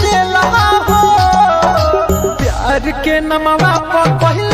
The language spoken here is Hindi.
दिल हो प्यार के नमवा पर पहले